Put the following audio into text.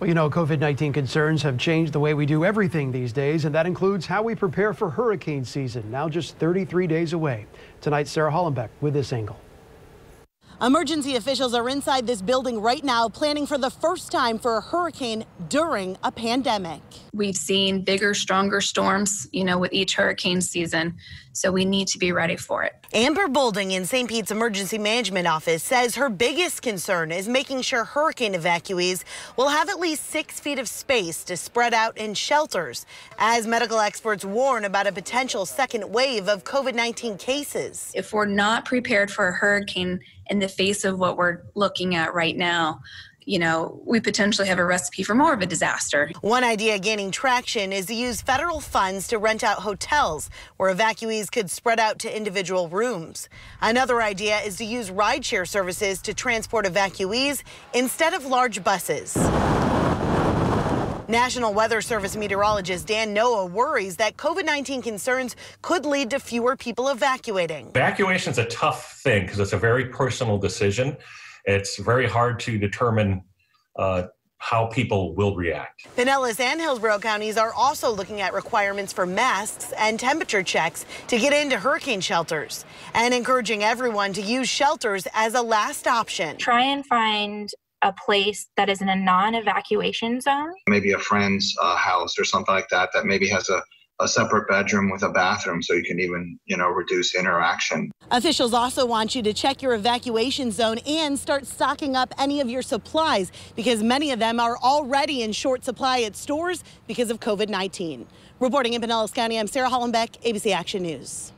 Well, you know, COVID 19 concerns have changed the way we do everything these days, and that includes how we prepare for hurricane season, now just 33 days away. Tonight, Sarah Hollenbeck with this angle. Emergency officials are inside this building right now planning for the first time for a hurricane during a pandemic. We've seen bigger, stronger storms, you know, with each hurricane season, so we need to be ready for it. Amber Boulding in St. Pete's Emergency Management Office says her biggest concern is making sure hurricane evacuees will have at least six feet of space to spread out in shelters, as medical experts warn about a potential second wave of COVID 19 cases. If we're not prepared for a hurricane in the face of what we're looking at right now, you know, we potentially have a recipe for more of a disaster. One idea gaining traction is to use federal funds to rent out hotels where evacuees could spread out to individual rooms. Another idea is to use rideshare services to transport evacuees instead of large buses. National Weather Service meteorologist Dan Noah worries that COVID 19 concerns could lead to fewer people evacuating. Evacuation is a tough thing because it's a very personal decision. It's very hard to determine uh, how people will react. Pinellas and Hillsborough counties are also looking at requirements for masks and temperature checks to get into hurricane shelters and encouraging everyone to use shelters as a last option. Try and find a place that is in a non-evacuation zone. Maybe a friend's uh, house or something like that that maybe has a a separate bedroom with a bathroom so you can even, you know, reduce interaction. Officials also want you to check your evacuation zone and start stocking up any of your supplies because many of them are already in short supply at stores because of COVID 19. Reporting in Pinellas County, I'm Sarah Hollenbeck, ABC Action News.